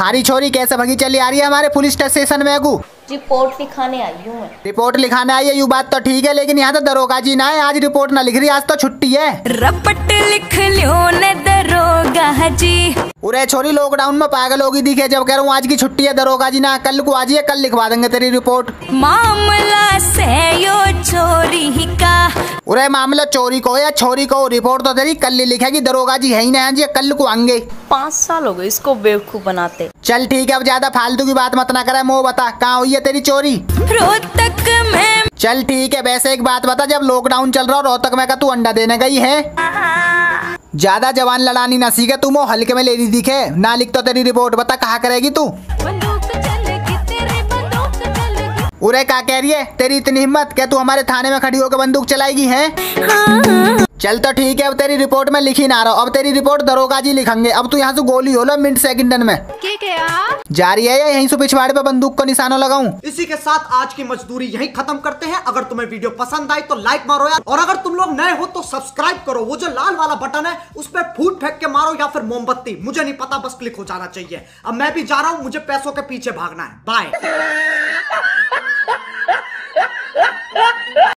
हारी छोरी कैसे भगी चली आ रही है हमारे पुलिस स्टेशन में अगू? रिपोर्ट लिखाने आई हूँ मैं। रिपोर्ट लिखाने आई है यू बात तो ठीक है लेकिन यहाँ तो दरोगा जी ना है आज रिपोर्ट ना लिख रही आज तो छुट्टी है। रपट लिख लियो न दरोगा जी। उरे छोरी लॉकडाउन में पागल होगी दिखे जब कह रहा हूँ आज की छुट्टी है दरोगा जी ना कल को आज कल लिखवा देंगे तेरी रिपोर्ट। मामला से उरे मामला चोरी को या छोरी को रिपोर्ट तो तेरी कल लिखेगी दरोगा जी है ही ना जी कल को आएँगे। पाँच साल हो गए इसको बेवकूफ़ बनाते। चल ठीक है अब ज़्यादा फालतू की बात मत ना करे मोह बता कहाँ हुई है तेरी चोरी? रोहतक में चल ठीक है वैसे एक बात बता जब लॉकडाउन चल रहा हो रोहतक में का तू अंडा देने गई है? ज़्यादा जवान लड़ानी ना सीखे तुम हल्के में ले ली दिखे ना लिख तो तेरी रिपोर्ट बता कहा करेगी तू? उरे क्या कह रही है? तेरी इतनी हिम्मत क्या तू हमारे थाने में खड़ी होकर बंदूक चलाएगी है? हाँ चल तो ठीक है अब तेरी रिपोर्ट में लिखी ना रहा अब तेरी रिपोर्ट दरोगा जी लिखेंगे। अब तू यहाँ से गोली हो लो मिनट सेकंडन में। जा रही है या यहीं से पिछवाड़े पे बंदूक को निशाना लगाऊँ? इसी के साथ आज की मजदूरी यहीं खत्म करते हैं। अगर तुम्हें वीडियो पसंद आई तो लाइक मारो यार। और अगर तुम लोग नए हो तो सब्सक्राइब करो। वो जो लाल वाला बटन है उस पर फूट फेंक के मारो या फिर मोमबत्ती। मुझे नहीं पता बस क्लिक हो जाना चाहिए। अब मैं भी जा रहा हूँ मुझे पैसों के पीछे भागना है। बाय